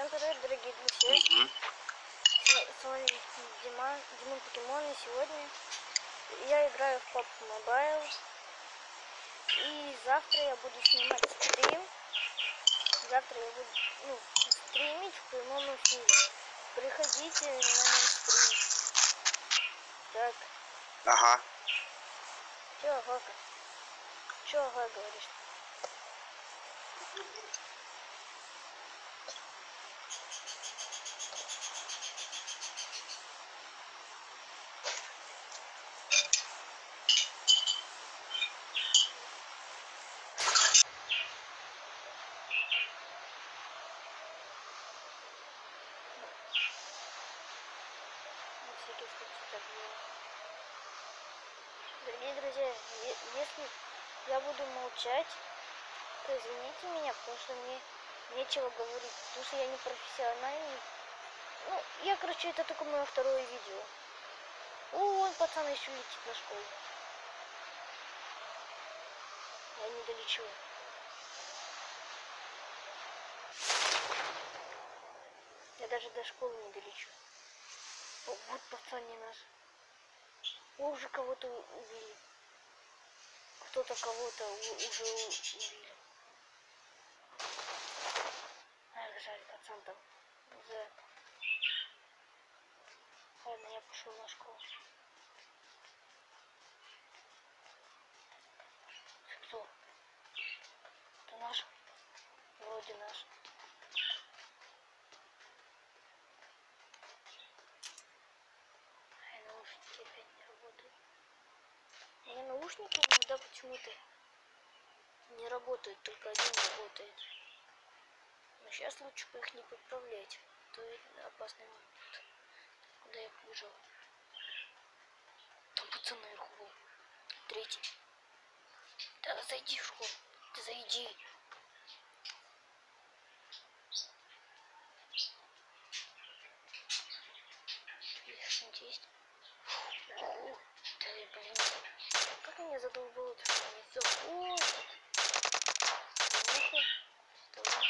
Всем привет, дорогие друзья! Мгм. С вами Дима, Димон Покемон, и сегодня я играю в PUBG Mobile. И завтра я буду снимать стрим. Завтра я буду ну, стримить в прямом эфире. Приходите на мой стрим. Так, Ага. чё, ага? Чё, ага, говоришь? Дорогие друзья, если я буду молчать, то извините меня, потому что мне нечего говорить, потому что я не профессиональный. Ну, я, короче, это только мое второе видео. О, вон пацан еще летит на школу. Я не долечу. Я даже до школы не долечу. О, вот пацан не наш. О, уже кого-то убили. Кто-то кого-то уже убили. Эх, жаль, пацан там. За... Ладно, я пошел на школу. Кто? Это наш? Вроде наш. Ай, наушники опять не работают. У меня наушники иногда почему-то не работают, только один работает. Но сейчас лучше бы их не подправлять, а то это опасный момент. Куда я побежал? Там пацан наверху был. Третий. Да зайди в школу. Ты зайди. Видишь, что-нибудь есть? Ух, Да, блин. Как они задолбают, что они все ходят. Ну-ка, вставай.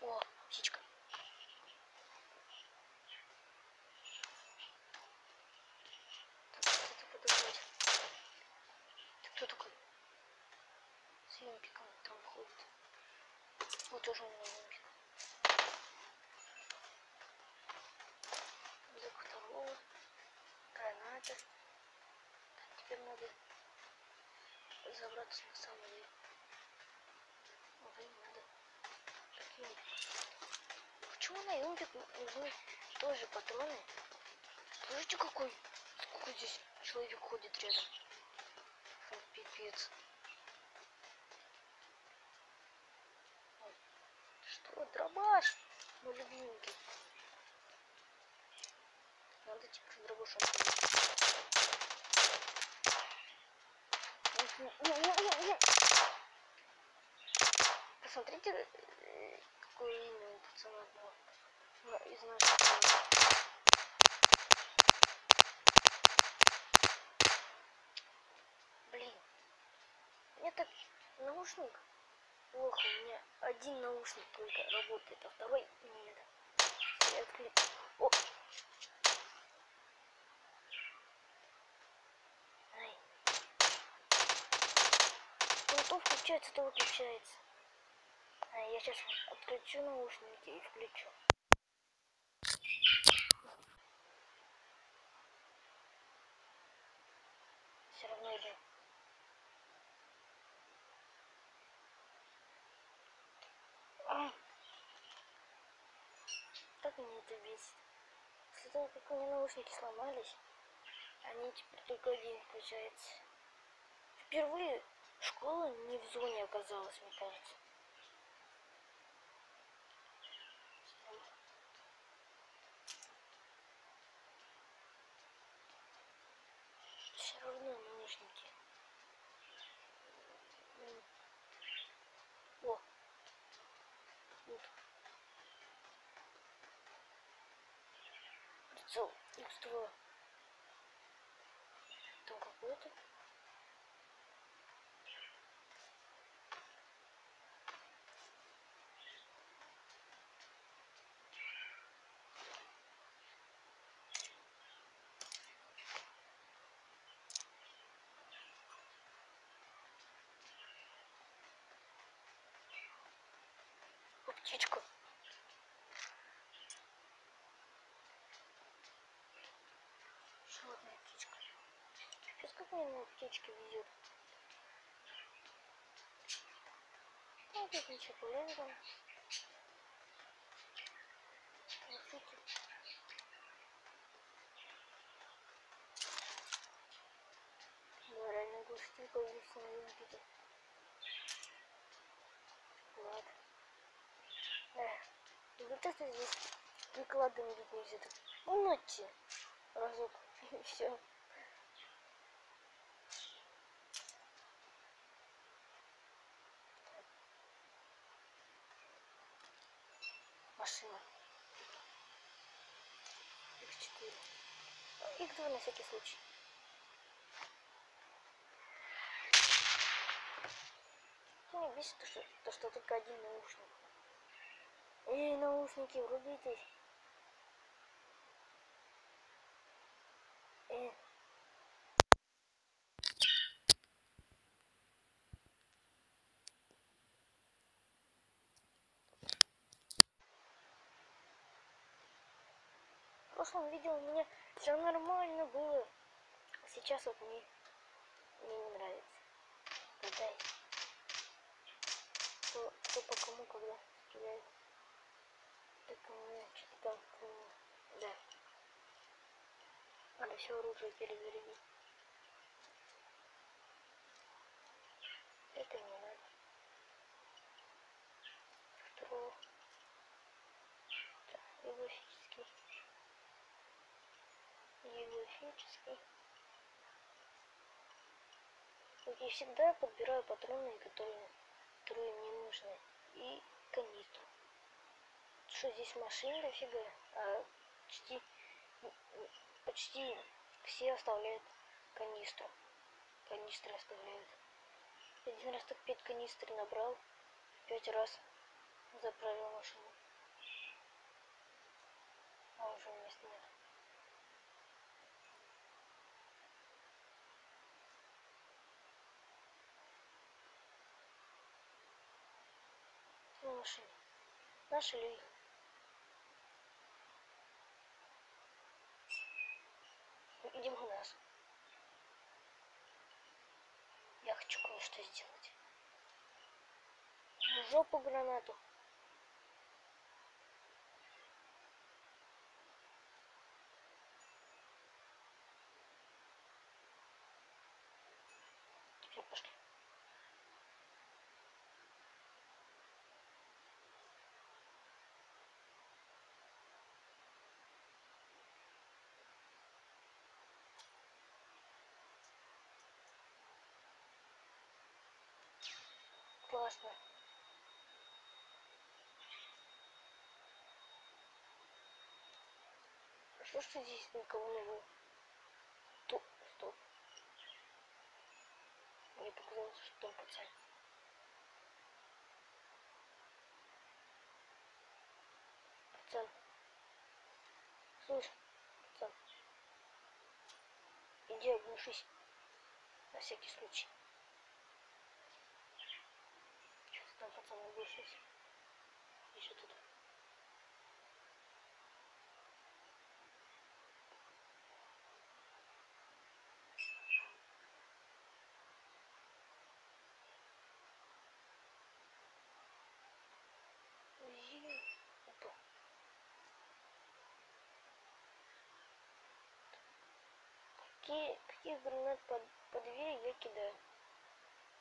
О, птичка. Так, кстати, подождать. Ты кто такой? С юмпиком там ходит. Вот тоже у меня юмпик. Язык второго. Граната. Так, теперь надо забраться на самый верх. Не надо. Юмпик. Почему на юмпик нужны тоже патроны? Слушайте, какой, сколько здесь человек ходит рядом. Фу, Пипец. Ой, Что, дробаш? Мой любименький. Надо типа с дробашом. Посмотрите, э, какое имя у пацана одного из школы. Блин. Меня так наушник плохо. У меня один наушник только работает, а второй нет. Я отклик... О! Ай. Он то включается, то выключается. А я сейчас отключу наушники и включу. Все равно иду. А. Так меня это бесит. После того, как у меня наушники сломались, они теперь только один включается. Впервые школа не в зоне оказалась, мне кажется. Все равно наушники. М. О. Вот. Прицел X2. Там какой-то. Птичку. Животная птичка. Капец, как мне на птичке везет. Ну, тут ничего полезного. Глушитель. Да, реально глушитель появился на Олимпике. Вот. Эх, это здесь прикладом бить нельзя. Ну, нате. Разок. И все. Машина. X4. X2 на всякий случай. Меня бесит то, что, то, что только один наушник. Эй, наушники, врубитесь. Э. В прошлом видео у меня все нормально было. Сейчас вот мне, мне не нравится. Когда кто, кто по кому когда стреляет. Так у меня что-то да. Надо все оружие перезарядить. Это не надо. Так, географический. Географический. Вот я всегда подбираю патроны, которые, которые мне нужны. И. Что здесь машин дофига, а почти почти все оставляют канистру. Канистры оставляют. Один раз так пять канистр набрал, пять раз заправил машину. А уже места нет. Машине. Наши ли их? Идем у нас. Я кое-что сделать. В жопу гранату. Классно. Хорошо, что здесь никого не было. Ту... Стоп. Мне показалось, что там пацан. Пацан. Слышь, пацан. Иди оглушись. На всякий случай. Что-то там пацан оглушился. Еще тут. Опа. Какие, какие гранат по, по две я кидаю.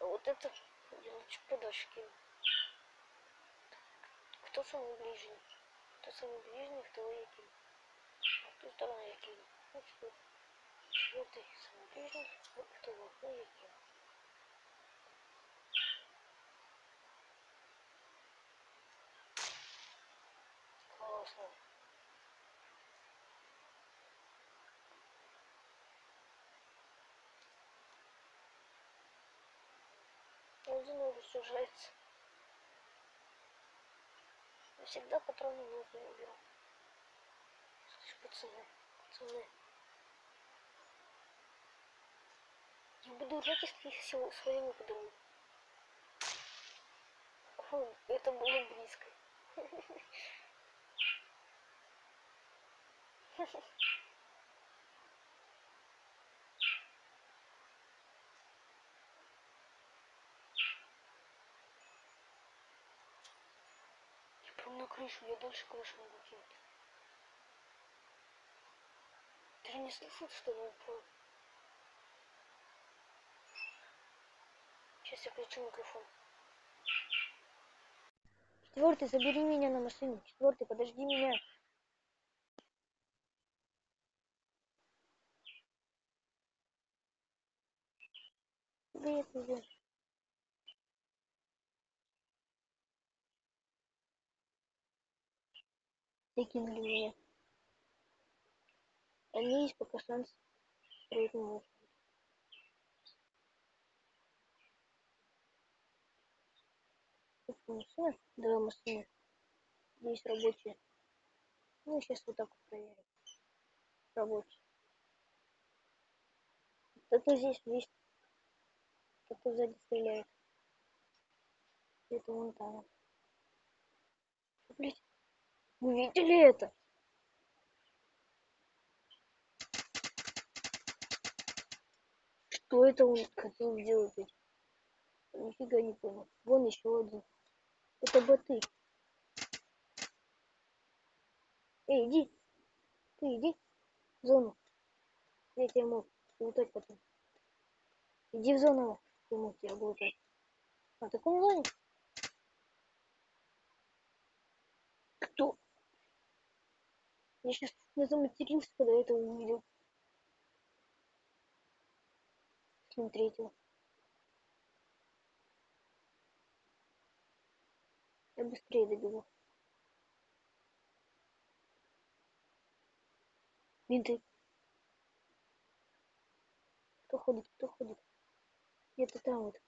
А вот это подальше кину. Кто самый ближний? Кто самый ближний, кто я кину. А ту сторону я кину. Вот. Четвертый самый ближний, вот кто в окно я. Классно. Один уже сужается. Я всегда патроны нужные беру. Слышь, пацаны, пацаны. Я буду ржать, если их всего своими подумаю. Фу, это было близко. Прям на крышу, я дальше крышу кинуть. Ты же не слышит, что ли, упал? Сейчас я включу микрофон. Четвертый, забери меня на машину. Четвертый, подожди меня. Где это идешь? А есть пока шанс строить новую. Машина, два машины. Здесь рабочие. Ну, сейчас вот так вот проверим. Рабочие. Кто-то здесь есть. Кто-то сзади стреляет. Это вон там. Блять. Вы видели это? Что это он хотел сделать? Нифига не понял. Вон еще один. Это боты. Эй, иди. Ты иди в зону. Я тебя мог лутать потом. Иди в зону. Ты мог тебя лутать. А ты в зоне? Кто? Я сейчас не заматерился, когда это увидел. Третьего. Я быстрее добегу. Винты. Кто ходит, кто ходит? Где-то там вот.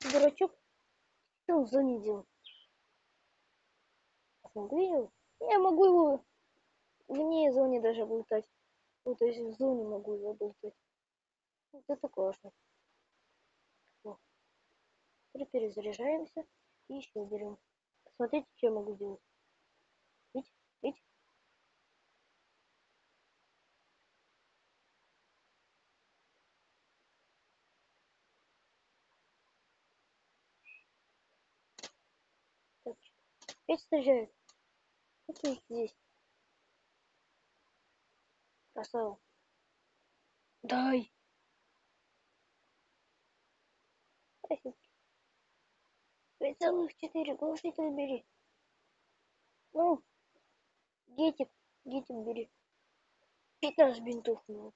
Дурачок. Что он в зоне делал? Его? Я могу его вне зоне даже облутать. Ну, то есть в зоне могу его облутать. Вот это классно. Вот. Теперь перезаряжаемся и еще берем. Смотрите, что я могу сделать. Видите? Видите? Опять стреляют. Какие здесь? Красава. Дай. Пять целых четыре. Глушитель бери. Ну, гетик, гетик бери. Пятнадцать бинтов. Ну,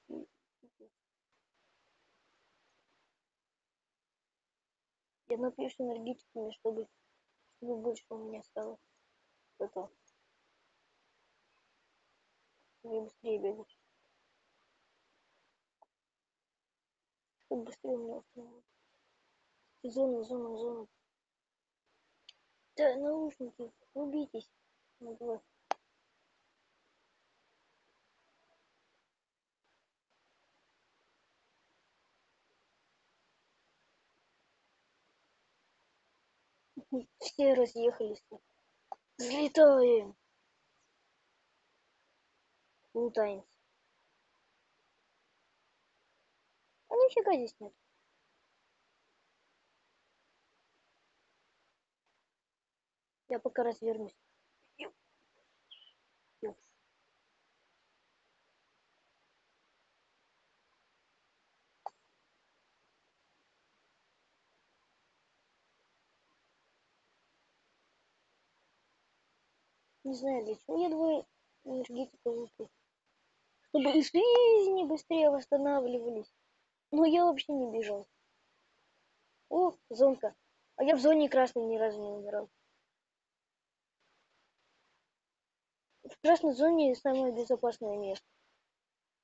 я напьюсь энергетиками, чтобы, чтобы больше у меня стало. Это. Бегу. Чтобы быстрее у меня установилось. Зона, зона, зона. Да, наушники, убейтесь. Ну, давай. Все разъехались. Взлетаем. Лутаемся. А нифига здесь нет. Я пока развернусь. Не знаю, для чего я двое энергетика луплю. Чтобы жизни быстрее восстанавливались. Но я вообще не бежал. О, зонка. А я в зоне красной ни разу не умирал. В красной зоне самое безопасное место.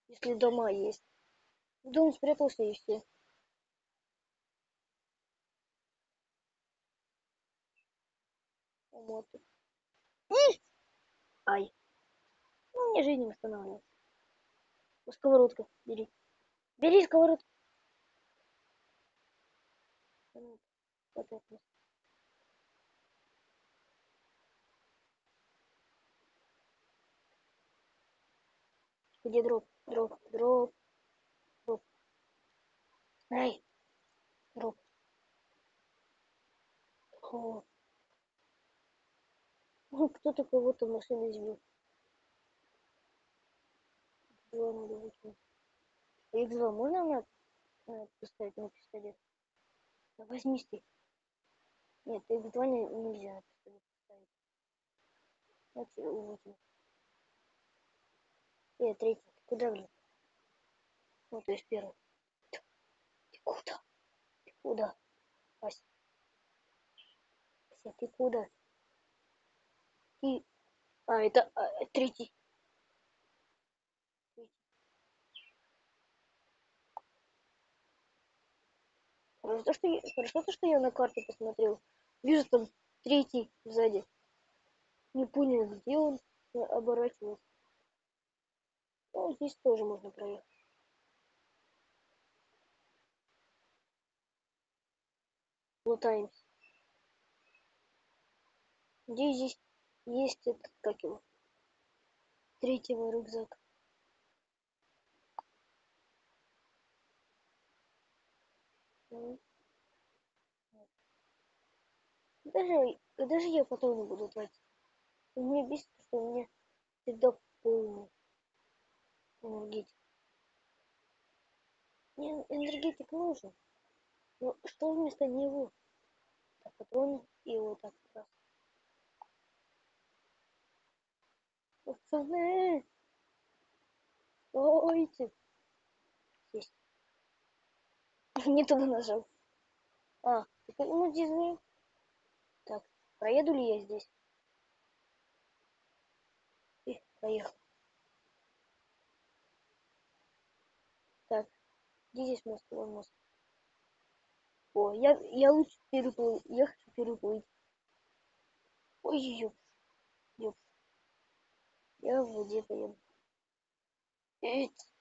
Если дома есть. Дом спрятался и все. Вот. Ай. Ну, мне жизнь восстанавливается. Сковородка, бери. Бери сковородку. Где дроп? Дроп, дроп, дроп. Эй, дроп. О. Кто-то кого-то машину сбил. Два надо выкинуть. X2 можно на, на поставить на пистолет? Да возьми ты. Нет, X2 не, нельзя на пистолет поставить. Вот выкину. Э, третий. Ты куда, блин? Ну, то есть первый. Ты куда? Ты куда? Вася. Вася, ты куда? Ты... А, это а, третий. Хорошо, то, что я, хорошо, то, что я на карте посмотрел. Вижу там третий сзади. Не понял, где он оборачивается. Ну, здесь тоже можно проехать. Лутаемся. Где здесь есть этот, как его? Третьего рюкзак. Даже, даже я потом не буду тратить. Мне бесит, что у меня всегда полный энергетик. Мне энергетик нужен. Но что вместо него? Так, патроны и вот так раз. Пацаны! Стойте! Не туда нажал. А, ну Дисней. Так, проеду ли я здесь? И, проехал. Так, где здесь мост? Вон мост. О, я, я лучше переплыл. Я хочу переплыть. Ой, ёп. Ёп. Я в воде поеду. Эть.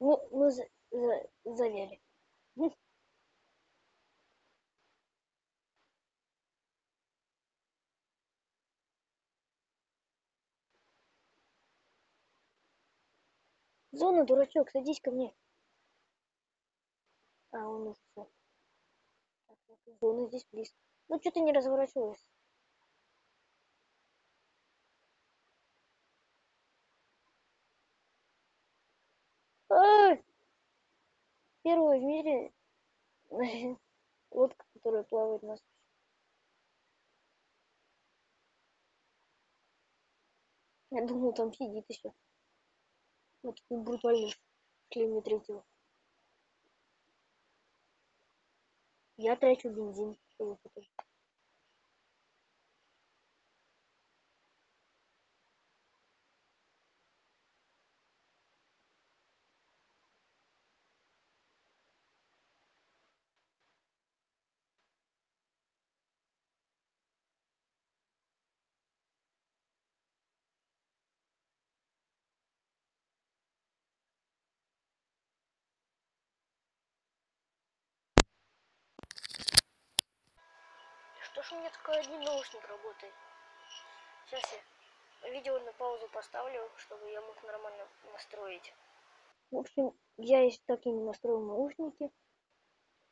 Ну, мы за, за, завели. Зона, дурачок, садись ко мне. А, он все. Так, зона здесь близко. Ну, что ты не разворачиваешься? А! Первая в мире лодка, которая плавает на Я думал, там сидит еще. Вот такой брутальный шлеме третьего. Я трачу бензин, чтобы потом. Что у меня такой один наушник работает? Сейчас я видео на паузу поставлю, чтобы я мог нормально настроить. В общем, я еще так и не настроил наушники.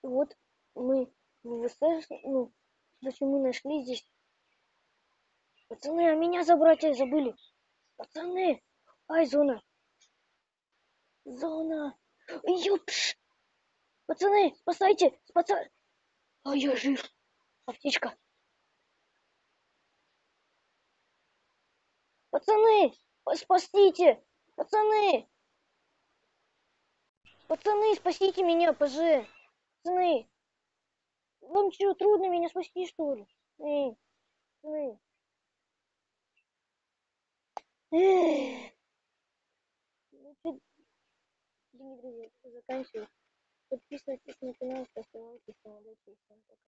Вот мы в ВС, ну, зачем мы нашли здесь. Пацаны, а меня забрать забыли. Пацаны, ай, зона. Зона. Ёпш. Пацаны, спасайте, спасайте. А я жив. Аптечка. Пацаны, спасите. Пацаны. Пацаны, спасите меня, пожалуйста. Пацаны. Вам что, трудно меня спасти, что ли? Эй, пацаны. Эх. Ну, друзья, заканчиваю. Подписывайтесь на канал, ставьте лайки, всем удачи и всем пока.